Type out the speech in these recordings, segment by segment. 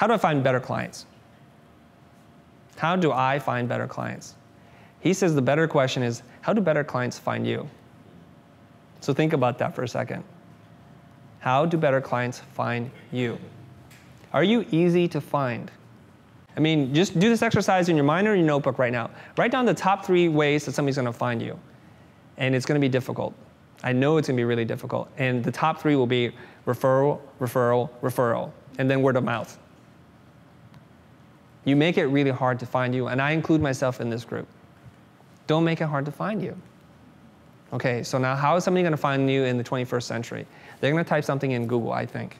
How do I find better clients? How do I find better clients? He says the better question is how do better clients find you? So think about that for a second. How do better clients find you? Are you easy to find? I mean, just do this exercise in your mind or your notebook right now. Write down the top three ways that somebody's gonna find you. And it's gonna be difficult. I know it's gonna be really difficult. And the top three will be referral, referral, referral, and then word of mouth. You make it really hard to find you, and I include myself in this group. Don't make it hard to find you. Okay, so now how is somebody gonna find you in the 21st century? They're gonna type something in Google, I think.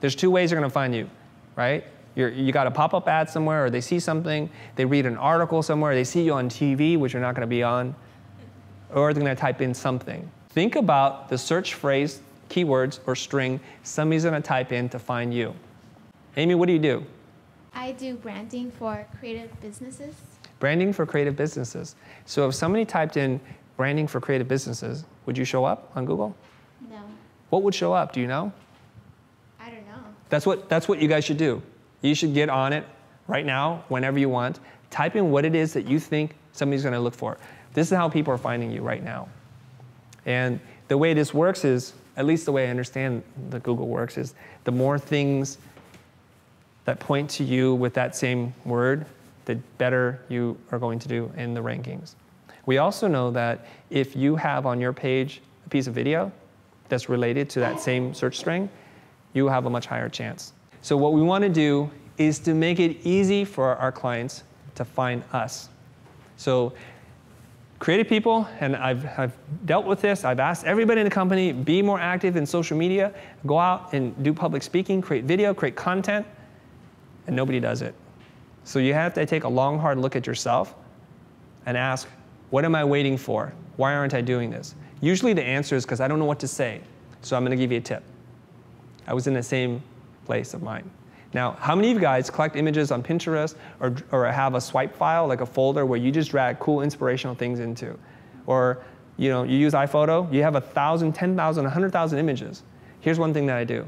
There's two ways they're gonna find you, right? You're, you got a pop-up ad somewhere, or they see something, they read an article somewhere, they see you on TV, which you're not gonna be on, or they're gonna type in something. Think about the search phrase, keywords, or string somebody's gonna type in to find you. Amy, what do you do? I do branding for creative businesses. Branding for creative businesses. So if somebody typed in branding for creative businesses, would you show up on Google? No, What would show up? Do you know? I don't know. That's what, that's what you guys should do. You should get on it right now, whenever you want. Type in what it is that you think somebody's going to look for. This is how people are finding you right now. And the way this works is, at least the way I understand that Google works, is the more things that point to you with that same word, the better you are going to do in the rankings. We also know that if you have on your page a piece of video that's related to that same search string, you have a much higher chance. So what we want to do is to make it easy for our clients to find us. So creative people, and I've, I've dealt with this, I've asked everybody in the company, be more active in social media, go out and do public speaking, create video, create content, and nobody does it. So you have to take a long, hard look at yourself and ask, what am I waiting for? Why aren't I doing this? Usually the answer is because I don't know what to say. So I'm going to give you a tip. I was in the same place of mind. Now, how many of you guys collect images on Pinterest or, or have a swipe file, like a folder where you just drag cool inspirational things into? Or you know, you use iPhoto, you have a thousand, ten thousand, a hundred thousand images. Here's one thing that I do.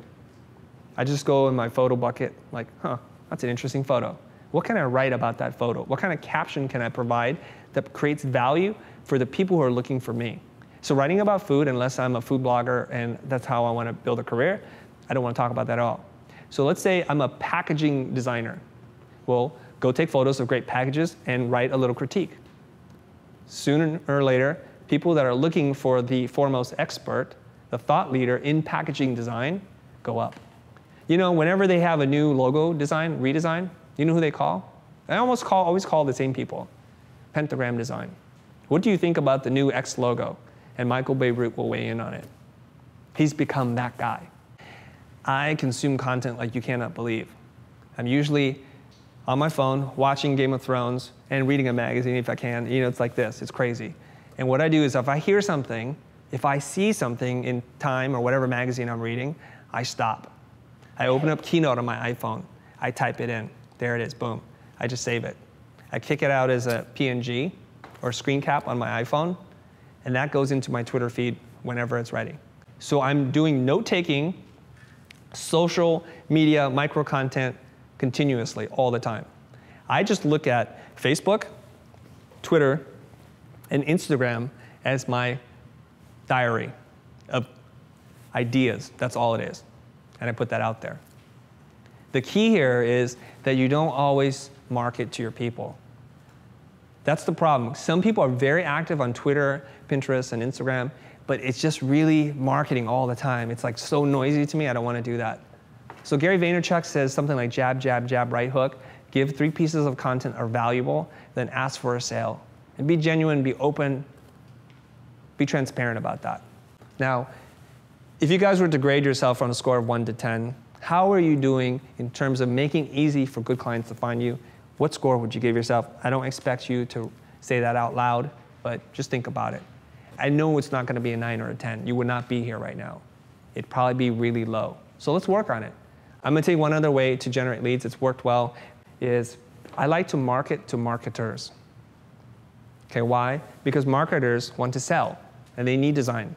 I just go in my photo bucket, like, huh, that's an interesting photo. What can I write about that photo? What kind of caption can I provide that creates value for the people who are looking for me? So writing about food, unless I'm a food blogger and that's how I want to build a career, I don't want to talk about that at all. So let's say I'm a packaging designer. Well, go take photos of great packages and write a little critique. Sooner or later, people that are looking for the foremost expert, the thought leader in packaging design, go up. You know, whenever they have a new logo design, redesign, you know who they call? I almost call, always call the same people. Pentagram Design. What do you think about the new X logo? And Michael Bierut will weigh in on it. He's become that guy. I consume content like you cannot believe. I'm usually on my phone watching Game of Thrones and reading a magazine if I can. You know, it's like this, it's crazy. And what I do is if I hear something, if I see something in Time or whatever magazine I'm reading, I stop. I open up Keynote on my iPhone. I type it in. There it is, boom. I just save it. I kick it out as a PNG or screen cap on my iPhone, and that goes into my Twitter feed whenever it's ready. So I'm doing note taking, social media, micro content continuously all the time. I just look at Facebook, Twitter, and Instagram as my diary of ideas. That's all it is. And I put that out there. The key here is that you don't always market to your people. That's the problem. Some people are very active on Twitter, Pinterest, and Instagram, but it's just really marketing all the time. It's like so noisy to me, I don't want to do that. So Gary Vaynerchuk says something like jab, jab, jab, right hook. Give three pieces of content are valuable, then ask for a sale. And be genuine, be open, be transparent about that. Now, if you guys were to grade yourself on a score of 1 to 10, how are you doing in terms of making easy for good clients to find you? What score would you give yourself? I don't expect you to say that out loud, but just think about it. I know it's not going to be a 9 or a 10. You would not be here right now. It'd probably be really low. So let's work on it. I'm going to tell you one other way to generate leads. It's worked well. Is I like to market to marketers. Okay, why? Because marketers want to sell and they need design.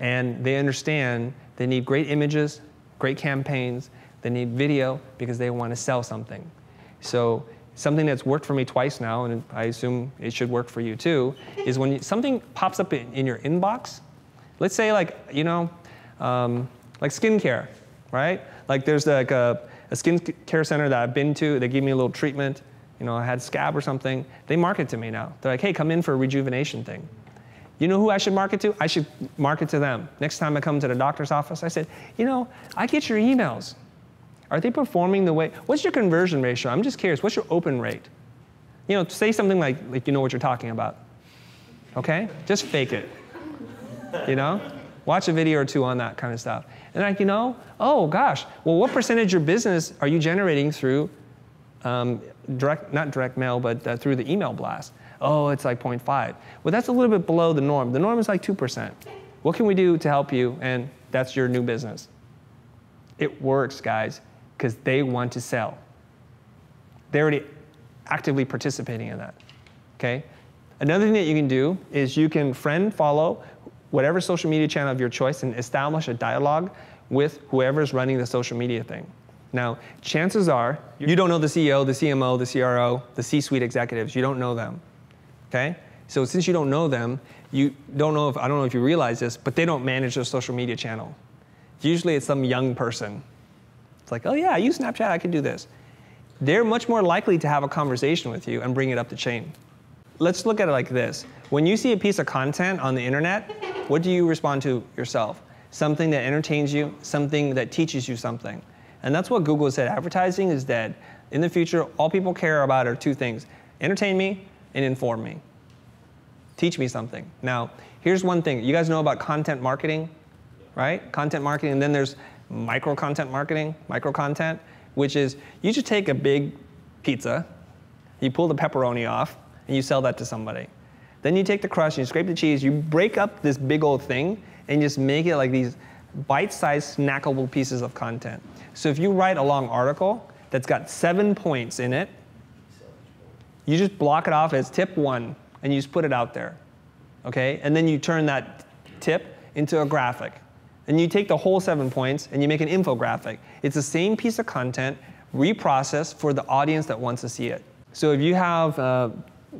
And they understand they need great images, great campaigns, They need video because they want to sell something. So something that's worked for me twice now, and I assume it should work for you too, is when you, something pops up in, in, your inbox. Let's say like you know, um, like skincare, right? Like there's like a, a skincare center that I've been to. They give me a little treatment. You know, I had scab or something. They market to me now. They're like, hey, come in for a rejuvenation thing. You know who I should market to? I should market to them. Next time I come to the doctor's office, I said, you know, I get your emails. Are they performing the way? What's your conversion ratio? I'm just curious. What's your open rate? You know, say something like, like you know what you're talking about. Okay? Just fake it. You know? Watch a video or two on that kind of stuff. And like, you know, oh gosh, well, what percentage of your business are you generating through um, direct, not direct mail, but uh, through the email blast? Oh, it's like 0.5. Well, that's a little bit below the norm. The norm is like 2%. What can we do to help you? And that's your new business. It works, guys because they want to sell. They're already actively participating in that. Okay? Another thing that you can do is you can friend follow whatever social media channel of your choice and establish a dialogue with whoever's running the social media thing. Now, chances are you don't know the CEO, the CMO, the CRO, the C suite executives. You don't know them. Okay? So since you don't know them, you don't know if, I don't know if you realize this, but they don't manage their social media channel. Usually it's some young person it's like, oh yeah, I use Snapchat, I can do this. They're much more likely to have a conversation with you and bring it up the chain. Let's look at it like this. When you see a piece of content on the internet, what do you respond to yourself? Something that entertains you, something that teaches you something. And that's what Google said, advertising is dead. In the future, all people care about are two things, entertain me and inform me. Teach me something. Now, here's one thing. You guys know about content marketing, right? Content marketing, and then there's micro content marketing, micro content, which is you just take a big pizza, you pull the pepperoni off, and you sell that to somebody. Then you take the crust, you scrape the cheese, you break up this big old thing, and just make it like these bite-sized snackable pieces of content. So if you write a long article that's got seven points in it, you just block it off as tip one, and you just put it out there, okay? And then you turn that tip into a graphic and you take the whole seven points and you make an infographic. It's the same piece of content reprocessed for the audience that wants to see it. So if you have uh,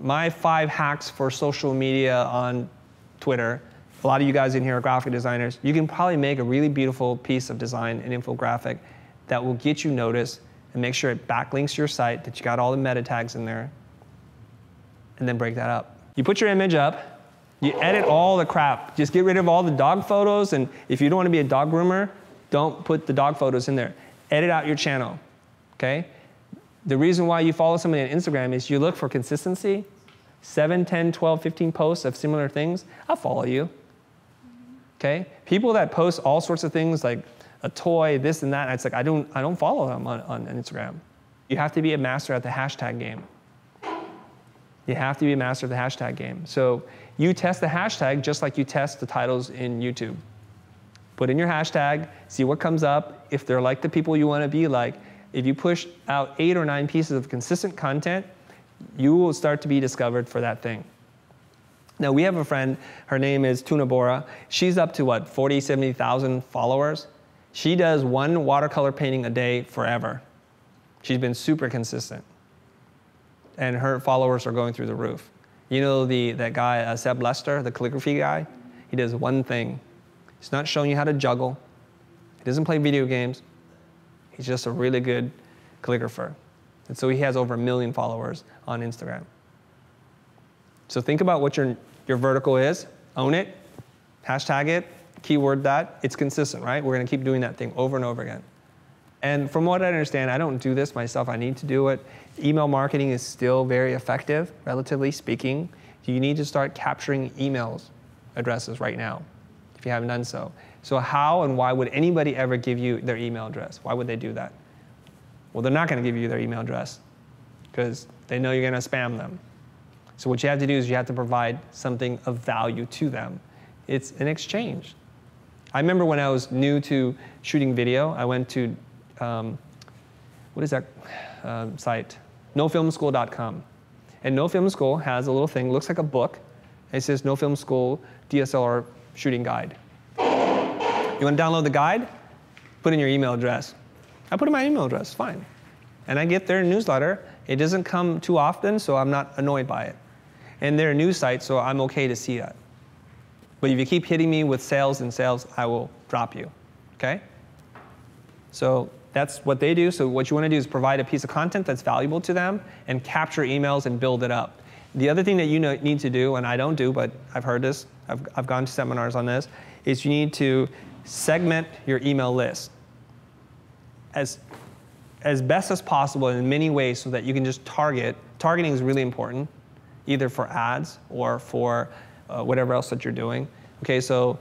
my five hacks for social media on Twitter, a lot of you guys in here are graphic designers, you can probably make a really beautiful piece of design, an infographic that will get you noticed and make sure it backlinks your site, that you got all the meta tags in there, and then break that up. You put your image up, you edit all the crap. Just get rid of all the dog photos. And if you don't want to be a dog groomer, don't put the dog photos in there. Edit out your channel. Okay? The reason why you follow somebody on Instagram is you look for consistency. 7, 10, 12, 15 posts of similar things, I'll follow you. Okay? People that post all sorts of things like a toy, this and that, it's like I don't, I don't follow them on, on Instagram. You have to be a master at the hashtag game. You have to be a master of the hashtag game. So you test the hashtag just like you test the titles in YouTube. Put in your hashtag, see what comes up. If they're like the people you want to be like, if you push out eight or nine pieces of consistent content, you will start to be discovered for that thing. Now, we have a friend, her name is Tuna Bora. She's up to what, 40, 70,000 followers? She does one watercolor painting a day forever. She's been super consistent. And her followers are going through the roof. You know the, that guy, uh, Seb Lester, the calligraphy guy? He does one thing. He's not showing you how to juggle. He doesn't play video games. He's just a really good calligrapher. And so he has over a million followers on Instagram. So think about what your, your vertical is, own it, hashtag it, keyword that. It's consistent, right? We're going to keep doing that thing over and over again. And from what I understand, I don't do this myself, I need to do it email marketing is still very effective, relatively speaking. You need to start capturing emails addresses right now if you haven't done so. So how and why would anybody ever give you their email address? Why would they do that? Well, they're not going to give you their email address because they know you're going to spam them. So what you have to do is you have to provide something of value to them. It's an exchange. I remember when I was new to shooting video, I went to, um, what is that uh, site? nofilmschool.com. And No Film School has a little thing, looks like a book. It says No Film School DSLR shooting guide. You want to download the guide? Put in your email address. I put in my email address, fine. And I get their newsletter. It doesn't come too often, so I'm not annoyed by it. And they're a news site, so I'm okay to see that. But if you keep hitting me with sales and sales, I will drop you. Okay? So that's what they do. So what you want to do is provide a piece of content that's valuable to them and capture emails and build it up. The other thing that you know, need to do, and I don't do, but I've heard this, I've, I've gone to seminars on this, is you need to segment your email list as, as best as possible in many ways so that you can just target. Targeting is really important, either for ads or for uh, whatever else that you're doing. Okay, so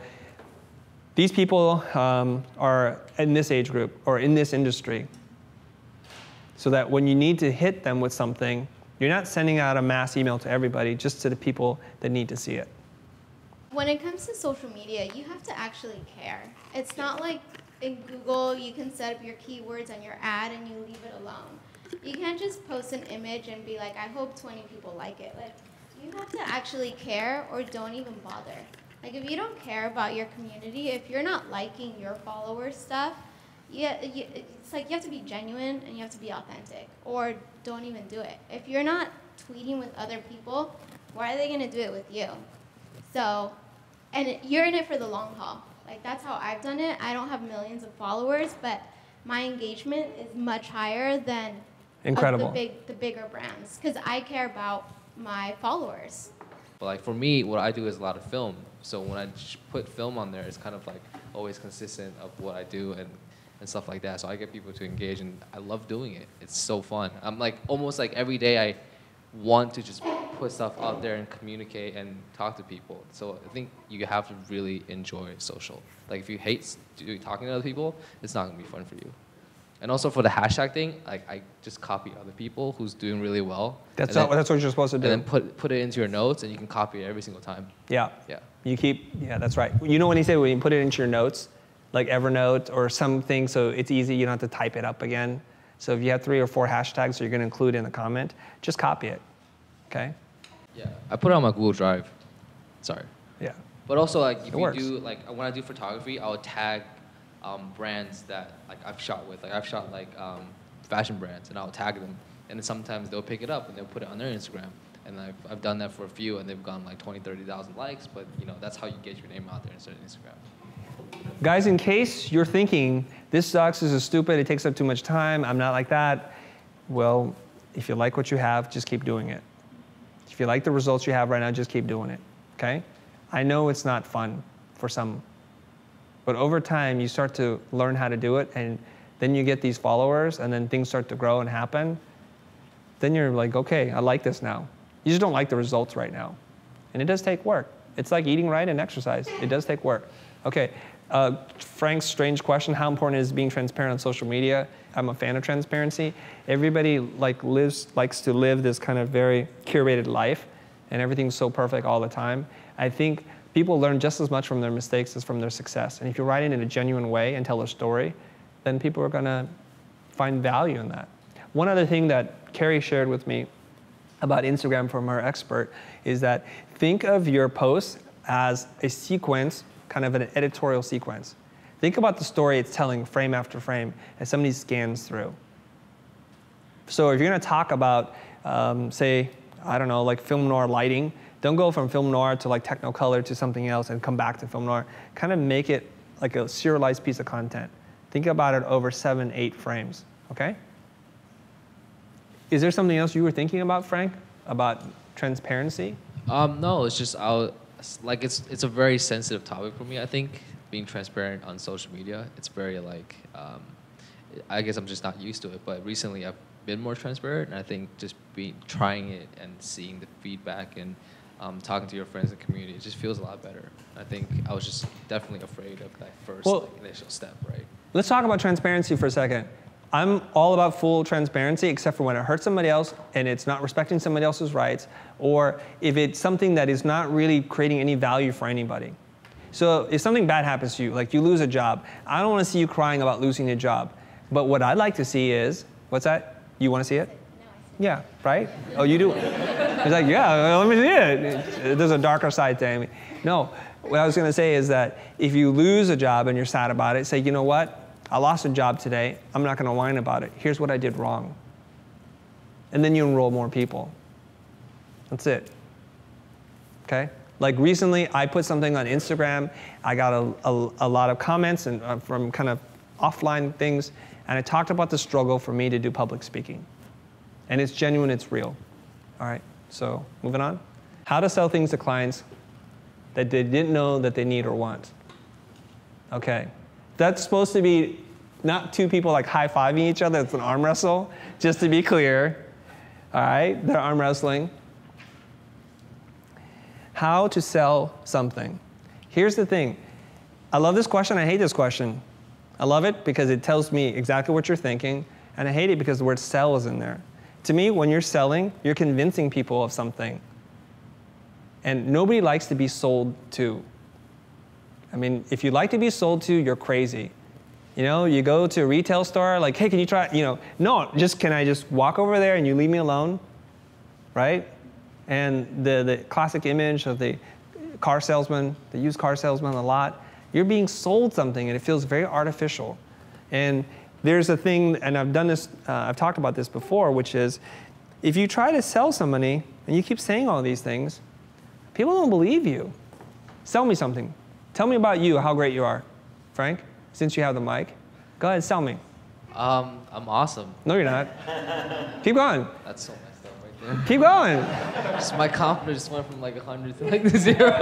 these people um, are in this age group or in this industry. So that when you need to hit them with something, you're not sending out a mass email to everybody, just to the people that need to see it. When it comes to social media, you have to actually care. It's not like in Google, you can set up your keywords on your ad and you leave it alone. You can't just post an image and be like, I hope 20 people like it. Like, you have to actually care or don't even bother. Like, if you don't care about your community, if you're not liking your followers' stuff, yeah, it's like you have to be genuine and you have to be authentic, or don't even do it. If you're not tweeting with other people, why are they gonna do it with you? So, and you're in it for the long haul. Like that's how I've done it. I don't have millions of followers, but my engagement is much higher than Incredible. the big the bigger brands because I care about my followers. But like for me, what I do is a lot of film. So when I put film on there, it's kind of like always consistent of what I do and, and stuff like that. So I get people to engage, and I love doing it. It's so fun. I'm like almost like every day I want to just put stuff out there and communicate and talk to people. So I think you have to really enjoy social. Like if you hate talking to other people, it's not gonna be fun for you. And also for the hashtag thing, like I just copy other people who's doing really well. That's not, then, that's what you're supposed to do. And then put put it into your notes, and you can copy it every single time. Yeah. Yeah. You keep. Yeah, that's right. You know when you say when you put it into your notes, like Evernote or something, so it's easy. You don't have to type it up again. So if you have three or four hashtags that you're going to include in the comment, just copy it. Okay. Yeah. I put it on my Google Drive. Sorry. Yeah. But also like if it you works. do like when I do photography, I'll tag um, brands that like I've shot with. Like I've shot like um, fashion brands, and I'll tag them, and sometimes they'll pick it up and they'll put it on their Instagram. And I've, I've done that for a few, and they've gone like 20, 30,000 likes. But you know that's how you get your name out there instead of Instagram. Guys, in case you're thinking this sucks, this is stupid, it takes up too much time, I'm not like that. Well, if you like what you have, just keep doing it. If you like the results you have right now, just keep doing it. Okay? I know it's not fun for some but over time, you start to learn how to do it, and then you get these followers, and then things start to grow and happen. Then you're like, okay, I like this now. You just don't like the results right now. And it does take work. It's like eating right and exercise. It does take work. Okay, uh, Frank's strange question: How important is being transparent on social media? I'm a fan of transparency. Everybody like lives likes to live this kind of very curated life, and everything's so perfect all the time. I think people learn just as much from their mistakes as from their success. And if you write it in a genuine way and tell a story, then people are going to find value in that. One other thing that Carrie shared with me about Instagram from her expert is that think of your posts as a sequence, kind of an editorial sequence. Think about the story it's telling frame after frame as somebody scans through. So if you're going to talk about, um, say, I don't know, like film noir lighting, don't go from film noir to like technicolor to something else and come back to film noir. Kind of make it like a serialized piece of content. Think about it over seven, eight frames, okay? Is there something else you were thinking about, Frank, about transparency? Um, no, it's just I'll, like it's it's a very sensitive topic for me. I think being transparent on social media, it's very like um, I guess I'm just not used to it. But recently, I've been more transparent, and I think just being trying it and seeing the feedback and um, talking to your friends and community, it just feels a lot better. I think I was just definitely afraid of that first well, like, initial step, right? Let's talk about transparency for a second. I'm all about full transparency, except for when it hurts somebody else and it's not respecting somebody else's rights, or if it's something that is not really creating any value for anybody. So if something bad happens to you, like you lose a job, I don't want to see you crying about losing a job. But what I'd like to see is, what's that? You want to see it? Yeah, right? Oh, you do? He's like, yeah, let me see it. There's a darker side to me. No, what I was going to say is that if you lose a job and you're sad about it, say, you know what? I lost a job today. I'm not going to whine about it. Here's what I did wrong. And then you enroll more people. That's it. Okay? Like recently, I put something on Instagram. I got a, a, a lot of comments and uh, from kind of offline things, and I talked about the struggle for me to do public speaking. And it's genuine, it's real. All right, so moving on. How to sell things to clients that they didn't know that they need or want. Okay, that's supposed to be not two people like high fiving each other, it's an arm wrestle, just to be clear. All right, they're arm wrestling. How to sell something. Here's the thing I love this question, I hate this question. I love it because it tells me exactly what you're thinking, and I hate it because the word sell is in there. To me, when you're selling, you're convincing people of something. And nobody likes to be sold to. I mean, if you like to be sold to, you're crazy. You know, you go to a retail store, like, hey, can you try, you know, no, just can I just walk over there and you leave me alone? Right? And the, the classic image of the car salesman, the used car salesman a lot, you're being sold something and it feels very artificial. And there's a thing, and I've done this, uh, I've talked about this before, which is if you try to sell somebody and you keep saying all these things, people don't believe you. Sell me something. Tell me about you, how great you are. Frank, since you have the mic, go ahead, sell me. Um, I'm awesome. No, you're not. keep going. That's so messed up right there. Keep going. Just my confidence just went from like 100 to like zero.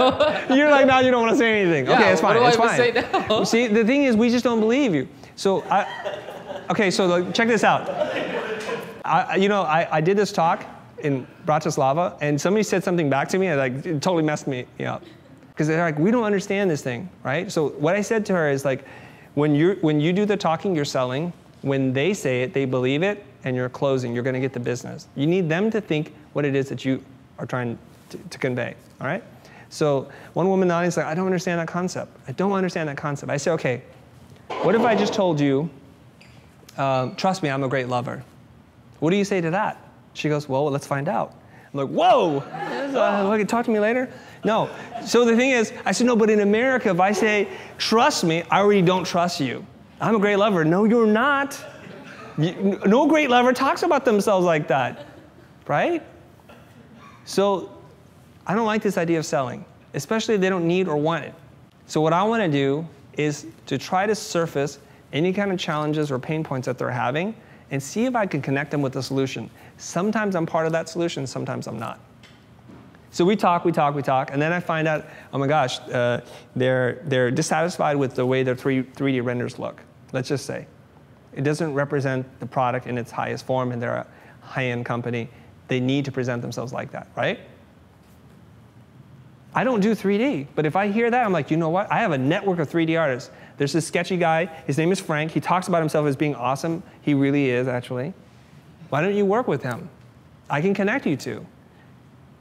You're like, now you don't want to say anything. Yeah, okay, it's what fine. do I it's even fine. say now? See, the thing is, we just don't believe you. So, I, okay, so check this out. I, I- you know, I, I did this talk in Bratislava, and somebody said something back to me, and like, it totally messed me up. Because they're like, we don't understand this thing, right? So, what I said to her is like, when, you when you do the talking, you're selling. When they say it, they believe it, and you're closing. You're going to get the business. You need them to think what it is that you are trying to, to convey, all right? So, one woman in the audience like, I don't understand that concept. I don't understand that concept. I say, okay, what if I just told you, um, trust me, I'm a great lover? What do you say to that? She goes, well, let's find out. I'm like, whoa, uh, okay, talk to me later? No. So the thing is, I said, no, but in America, if I say, trust me, I already don't trust you. I'm a great lover. No, you're not. You- no great lover talks about themselves like that, right? So I don't like this idea of selling, especially if they don't need or want it. So what I want to do is to try to surface any kind of challenges or pain points that they're having and see if I can connect them with a solution. Sometimes I'm part of that solution, sometimes I'm not. So we talk, we talk, we talk, and then I find out, oh my gosh, uh, they're, they're dissatisfied with the way their 3, 3D renders look, let's just say. It doesn't represent the product in its highest form, and they're a high-end company. They need to present themselves like that, right? I don't do 3D, but if I hear that, I'm like, you know what? I have a network of 3D artists. There's this sketchy guy. His name is Frank. He talks about himself as being awesome. He really is, actually. Why don't you work with him? I can connect you to.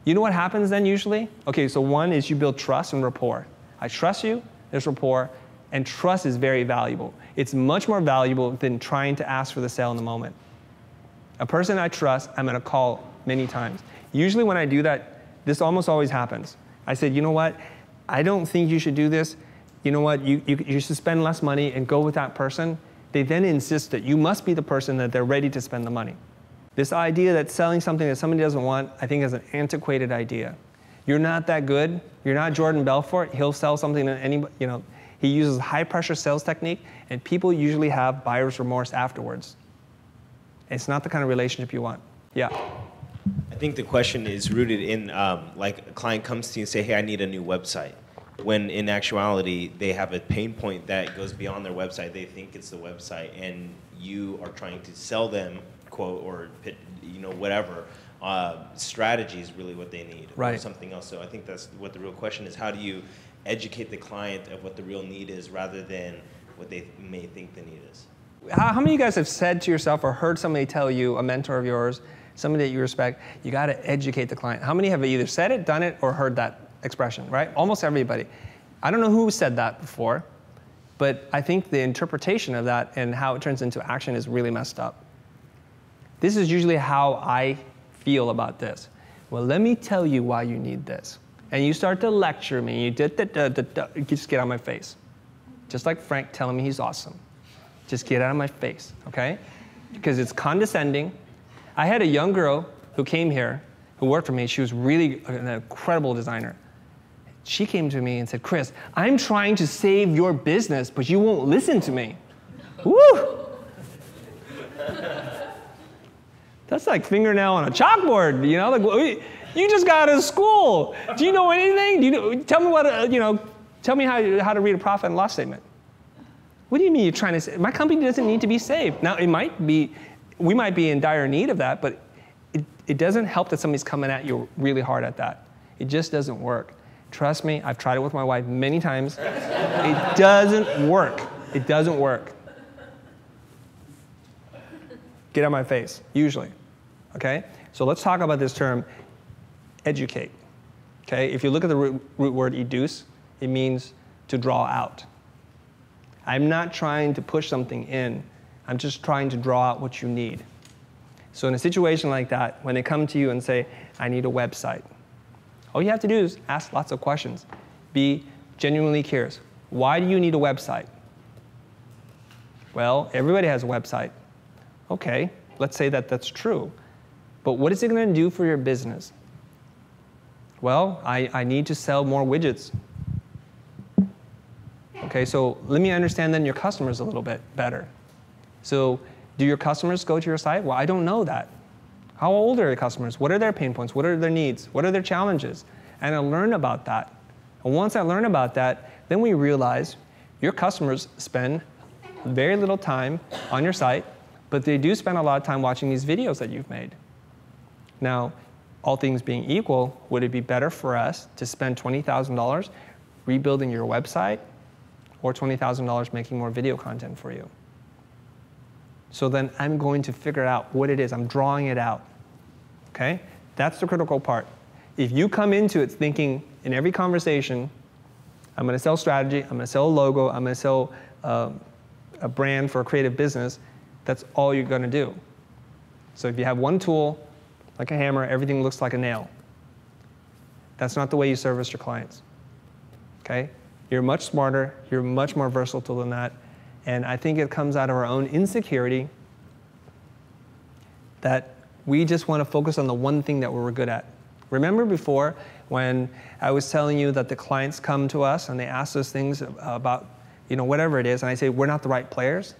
You know what happens then usually? Okay, so one is you build trust and rapport. I trust you, there's rapport, and trust is very valuable. It's much more valuable than trying to ask for the sale in the moment. A person I trust, I'm gonna call many times. Usually when I do that, this almost always happens. I said, you know what? I don't think you should do this. You know what? You, you, you should spend less money and go with that person. They then insist that you must be the person that they're ready to spend the money. This idea that selling something that somebody doesn't want, I think is an antiquated idea. You're not that good. You're not Jordan Belfort. He'll sell something to anybody, you know, he uses high pressure sales technique and people usually have buyer's remorse afterwards. It's not the kind of relationship you want. Yeah. I think the question is rooted in um, like a client comes to you and say, "Hey, I need a new website," when in actuality they have a pain point that goes beyond their website. They think it's the website, and you are trying to sell them quote or pit- you know whatever uh, strategy is really what they need, or Right. something else. So I think that's what the real question is: How do you educate the client of what the real need is, rather than what they may think the need is? How, how many of you guys have said to yourself or heard somebody tell you, a mentor of yours, somebody that you respect, you got to educate the client? How many have either said it, done it, or heard that expression, right? Almost everybody. I don't know who said that before, but I think the interpretation of that and how it turns into action is really messed up. This is usually how I feel about this. Well, let me tell you why you need this. And you start to lecture me, you, da, da, da, you just get on my face. Just like Frank telling me he's awesome. Just get out of my face, okay? Because it's condescending. I had a young girl who came here who worked for me. She was really an incredible designer. She came to me and said, Chris, I'm trying to save your business, but you won't listen to me. Woo! That's like fingernail on a chalkboard, you know? Like, you just got out of school. Do you know anything? Do you know, tell me what, uh, you know, tell me how, how to read a profit and loss statement. What do you mean you're trying to say? My company doesn't need to be saved. Now, it might be, we might be in dire need of that, but it, it doesn't help that somebody's coming at you really hard at that. It just doesn't work. Trust me, I've tried it with my wife many times. it doesn't work. It doesn't work. Get out of my face, usually. Okay? So let's talk about this term educate. Okay? If you look at the root, root word educe, it means to draw out. I'm not trying to push something in, I'm just trying to draw out what you need. So, in a situation like that, when they come to you and say, I need a website, all you have to do is ask lots of questions. Be genuinely curious. Why do you need a website? Well, everybody has a website. Okay, let's say that that's true. But what is it going to do for your business? Well, I, I need to sell more widgets. Okay, so let me understand then your customers a little bit better. So, do your customers go to your site? Well, I don't know that. How old are your customers? What are their pain points? What are their needs? What are their challenges? And I learn about that. And once I learn about that, then we realize your customers spend very little time on your site, but they do spend a lot of time watching these videos that you've made. Now, all things being equal, would it be better for us to spend $20,000 rebuilding your website or $20,000 making more video content for you? So then I'm going to figure out what it is. I'm drawing it out. Okay? That's the critical part. If you come into it thinking in every conversation, I'm going to sell strategy, I'm going to sell a logo, I'm going to sell uh, a brand for a creative business, that's all you're going to do. So if you have one tool, like a hammer, everything looks like a nail. That's not the way you service your clients. Okay? You're much smarter, you're much more versatile than that. And I think it comes out of our own insecurity that we just want to focus on the one thing that we're good at. Remember before when I was telling you that the clients come to us and they ask us things about, you know, whatever it is, and I say, we're not the right players?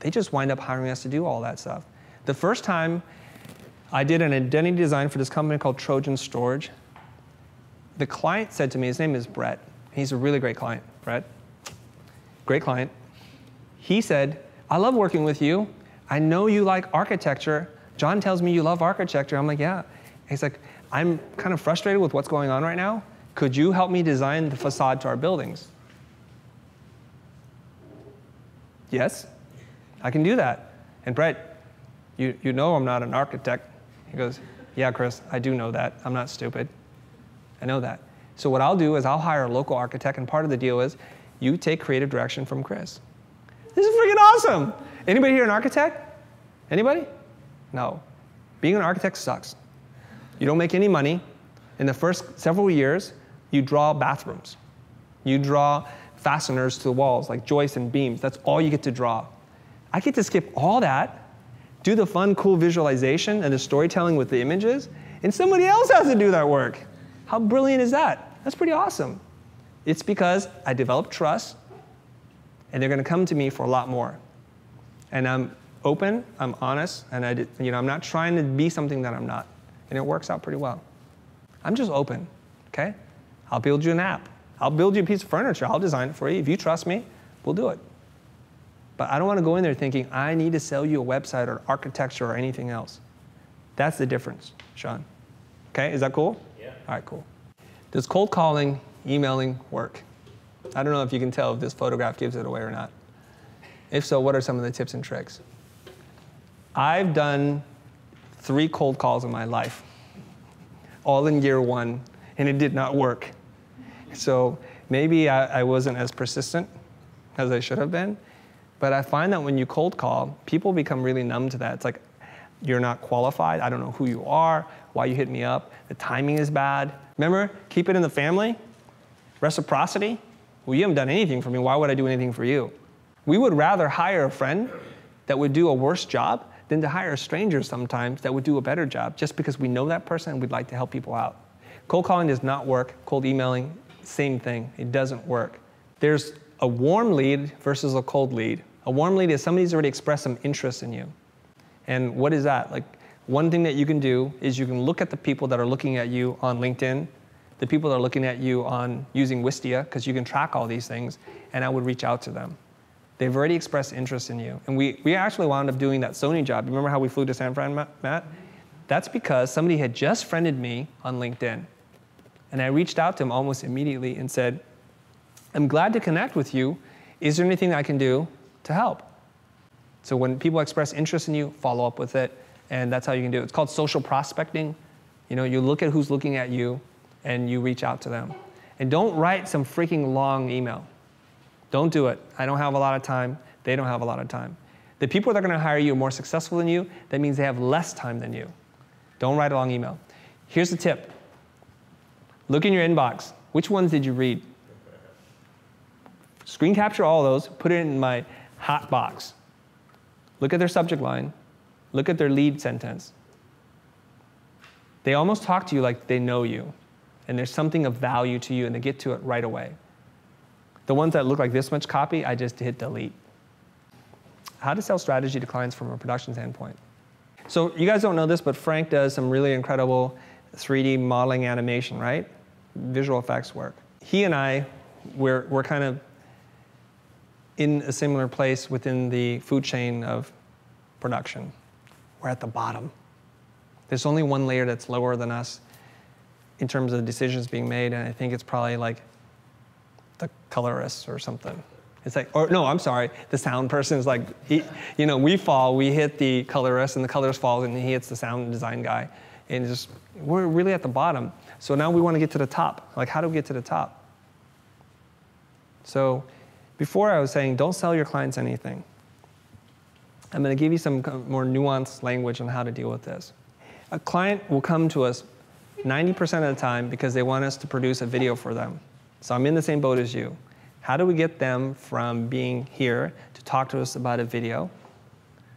They just wind up hiring us to do all that stuff. The first time I did an identity design for this company called Trojan Storage, the client said to me, his name is Brett. He's a really great client, Brett. Great client. He said, I love working with you. I know you like architecture. John tells me you love architecture. I'm like, yeah. He's like, I'm kind of frustrated with what's going on right now. Could you help me design the facade to our buildings? Yes, I can do that. And Brett, you, you know I'm not an architect. He goes, Yeah, Chris, I do know that. I'm not stupid. I know that. So what I'll do is I'll hire a local architect, and part of the deal is you take creative direction from Chris. This is freaking awesome. Anybody here an architect? Anybody? No. Being an architect sucks. You don't make any money. In the first several years, you draw bathrooms. You draw fasteners to the walls, like joists and beams. That's all you get to draw. I get to skip all that, do the fun, cool visualization and the storytelling with the images, and somebody else has to do that work. How brilliant is that? That's pretty awesome. It's because I developed trust, and they're going to come to me for a lot more. And I'm open, I'm honest, and I, you know, I'm not trying to be something that I'm not. And it works out pretty well. I'm just open, okay? I'll build you an app. I'll build you a piece of furniture. I'll design it for you. If you trust me, we'll do it. But I don't want to go in there thinking, I need to sell you a website or architecture or anything else. That's the difference, Sean. Okay, is that cool? Yeah. All right, cool. Does cold calling, emailing work? I don't know if you can tell if this photograph gives it away or not. If so, what are some of the tips and tricks? I've done three cold calls in my life, all in year one, and it did not work. So maybe I, I wasn't as persistent as I should have been. But I find that when you cold call, people become really numb to that. It's like, you're not qualified. I don't know who you are, why you hit me up. The timing is bad. Remember, keep it in the family. Reciprocity. Well, you haven't done anything for me. Why would I do anything for you? We would rather hire a friend that would do a worse job than to hire a stranger sometimes that would do a better job just because we know that person and we'd like to help people out. Cold calling does not work. Cold emailing, same thing. It doesn't work. There's a warm lead versus a cold lead. A warm lead is somebody's already expressed some interest in you. And what is that? Like one thing that you can do is you can look at the people that are looking at you on LinkedIn, the people that are looking at you on using Wistia, because you can track all these things, and I would reach out to them. They've already expressed interest in you. And we, we actually wound up doing that Sony job. Remember how we flew to San Fran, Matt? That's because somebody had just friended me on LinkedIn. And I reached out to him almost immediately and said, I'm glad to connect with you. Is there anything I can do to help? So when people express interest in you, follow up with it. And that's how you can do it. It's called social prospecting. You know, you look at who's looking at you and you reach out to them. And don't write some freaking long email. Don't do it. I don't have a lot of time. They don't have a lot of time. The people that are going to hire you are more successful than you. That means they have less time than you. Don't write a long email. Here's the tip look in your inbox. Which ones did you read? Screen capture all those, put it in my hot box. Look at their subject line, look at their lead sentence. They almost talk to you like they know you, and there's something of value to you, and they get to it right away. The ones that look like this much copy, I just hit delete. How to sell strategy to clients from a production standpoint. So you guys don't know this, but Frank does some really incredible 3D modeling animation, right? Visual effects work. He and I, we're, we're kind of in a similar place within the food chain of production. We're at the bottom. There's only one layer that's lower than us in terms of decisions being made, and I think it's probably like the colorist or something. It's like, or no, I'm sorry, the sound person is like, he, you know, we fall, we hit the colorist, and the colorist falls, and he hits the sound design guy. And just, we're really at the bottom. So now we want to get to the top. Like, how do we get to the top? So, before I was saying, don't sell your clients anything. I'm going to give you some more nuanced language on how to deal with this. A client will come to us 90% of the time because they want us to produce a video for them. So I'm in the same boat as you. How do we get them from being here to talk to us about a video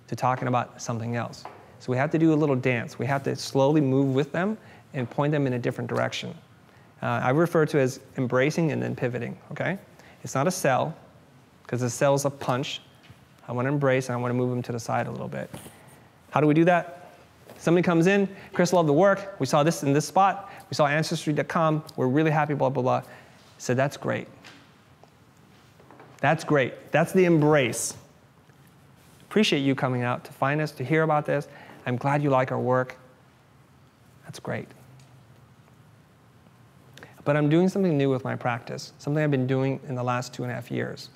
to talking about something else? So we have to do a little dance. We have to slowly move with them and point them in a different direction. Uh, I refer to as embracing and then pivoting, okay? It's not a sell, because a sell is a punch. I want to embrace and I want to move them to the side a little bit. How do we do that? Somebody comes in, Chris loved the work. We saw this in this spot. We saw Ancestry.com. We're really happy, blah, blah, blah. Said, that's great. That's great. That's the embrace. Appreciate you coming out to find us, to hear about this. I'm glad you like our work. That's great. But I'm doing something new with my practice, something I've been doing in the last two and a half years.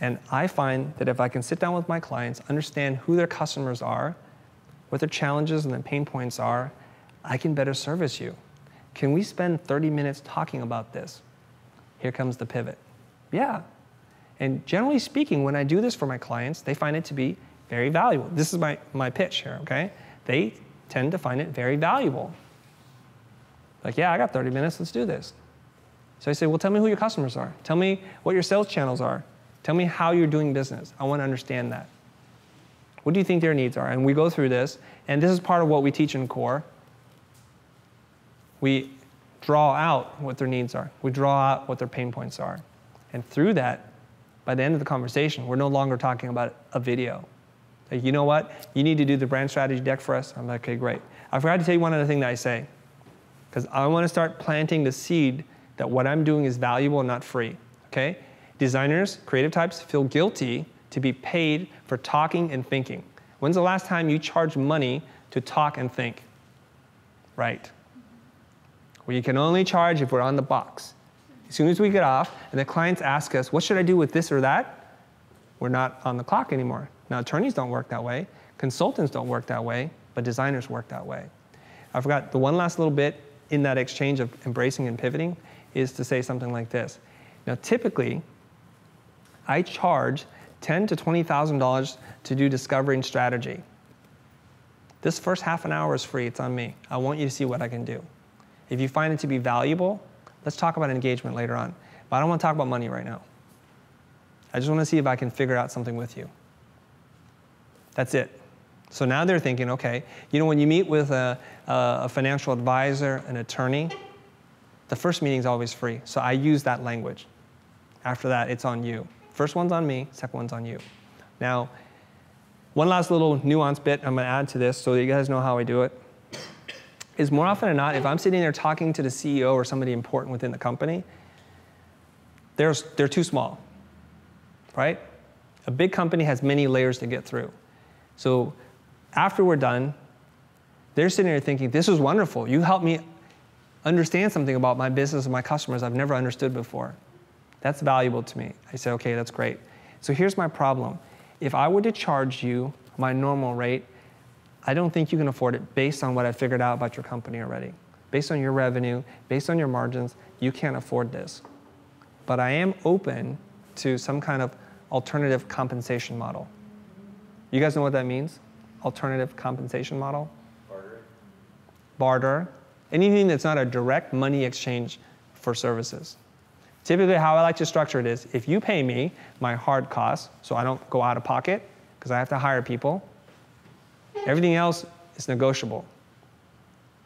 And I find that if I can sit down with my clients, understand who their customers are, what their challenges and their pain points are, I can better service you. Can we spend 30 minutes talking about this? Here comes the pivot. Yeah. And generally speaking, when I do this for my clients, they find it to be very valuable. This is my, my pitch here, okay? They tend to find it very valuable. Like, yeah, I got 30 minutes, let's do this. So I say, well, tell me who your customers are. Tell me what your sales channels are. Tell me how you're doing business. I want to understand that. What do you think their needs are? And we go through this, and this is part of what we teach in core. We draw out what their needs are, we draw out what their pain points are. And through that, by the end of the conversation, we're no longer talking about a video. Like, you know what? You need to do the brand strategy deck for us. I'm like, okay, great. I forgot to tell you one other thing that I say, because I want to start planting the seed that what I'm doing is valuable and not free. Okay? Designers, creative types feel guilty to be paid for talking and thinking. When's the last time you charged money to talk and think? Right. We can only charge if we're on the box. As soon as we get off and the clients ask us, what should I do with this or that? We're not on the clock anymore. Now, attorneys don't work that way, consultants don't work that way, but designers work that way. I forgot the one last little bit in that exchange of embracing and pivoting is to say something like this. Now, typically, I charge ten to twenty thousand dollars to do discovery and strategy. This first half an hour is free. It's on me. I want you to see what I can do. If you find it to be valuable, let's talk about engagement later on. But I don't want to talk about money right now. I just want to see if I can figure out something with you. That's it. So now they're thinking, okay, you know, when you meet with a, a financial advisor, an attorney, the first meeting is always free. So I use that language. After that, it's on you. First one's on me, second one's on you. Now, one last little nuance bit I'm going to add to this so you guys know how I do it is more often than not, if I'm sitting there talking to the CEO or somebody important within the company, they're, they're too small, right? A big company has many layers to get through. So after we're done, they're sitting there thinking, this is wonderful. You helped me understand something about my business and my customers I've never understood before. That's valuable to me. I say, okay, that's great. So here's my problem. If I were to charge you my normal rate, I don't think you can afford it based on what I figured out about your company already. Based on your revenue, based on your margins, you can't afford this. But I am open to some kind of alternative compensation model. You guys know what that means? Alternative compensation model? Barter. Barter. Anything that's not a direct money exchange for services. Typically, how I like to structure it is if you pay me my hard costs, so I don't go out of pocket because I have to hire people, everything else is negotiable.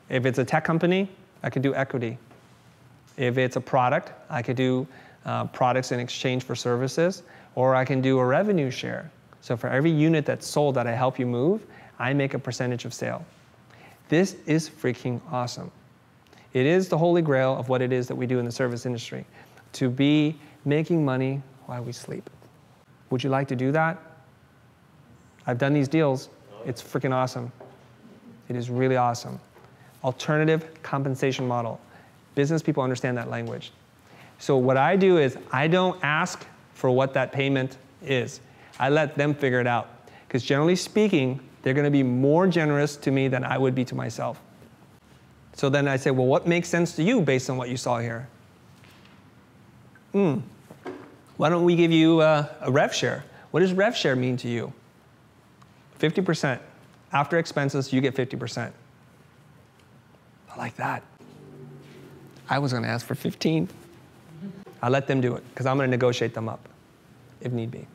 If it's a tech company, I could do equity. If it's a product, I could do uh, products in exchange for services, or I can do a revenue share. So for every unit that's sold that I help you move, I make a percentage of sale. This is freaking awesome. It is the holy grail of what it is that we do in the service industry to be making money while we sleep. Would you like to do that? I've done these deals. It's freaking awesome. It is really awesome. Alternative compensation model. Business people understand that language. So what I do is I don't ask for what that payment is. I let them figure it out. Because generally speaking, they're going to be more generous to me than I would be to myself. So then I say, well, what makes sense to you based on what you saw here? Hmm. Why don't we give you a, a rev share? What does rev share mean to you? 50%. After expenses, you get 50%. I like that. I was going to ask for 15. I let them do it because I'm going to negotiate them up if need be.